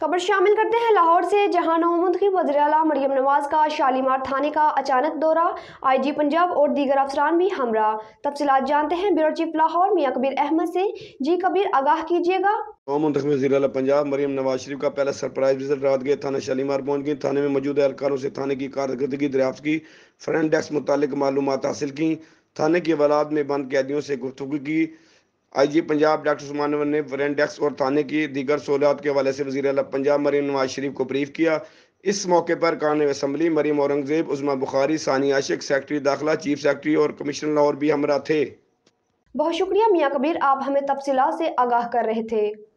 शामिल करते हैं लाहौर से जहाँ नौमुंतखब वजी अला मरियम नवाज़ का शालीमार थाने का अचानक दौरा आई जी पंजाब और दीगर अफसरान भी हमरा। तफसीत जानते हैं, ब्यूरो चीफ लाहौर मियाँ कबीर अहमद से। जी कबीर, आगाह कीजिएगा। नौमुंतखब वजी पंजाब मरियम नवाज़ शरीफ का पहला सरप्राइज़ विज़िट रात गए। थाना शालीमार पहुँच गई। थाने में मौजूद एहलकारों से थाने की कारकर्दगी, दरियाफ्त की, फ्रंट डेस्क मुतालिक मालूम हासिल की। थाने की अवालात में बंद कैदियों से गुफ्तु की। आईजी पंजाब डॉक्टर सुमान ने वरेंडेक्स और थाने की दीगर सहूलियात के हवाले से वजी पंजाब मरीम नवाज़ शरीफ को ब्रीफ किया। इस मौके पर कान असम्बली मरीम औरंगज़ेब, उजमा बुखारी, सानी आशिक, सेक्रेटरी दाखिला, चीफ सेक्रेटरी और कमिश्नर लाहौर भी हमरा थे। बहुत शुक्रिया मियाँ कबीर, आप हमें तफसीला से आगाह कर रहे थे।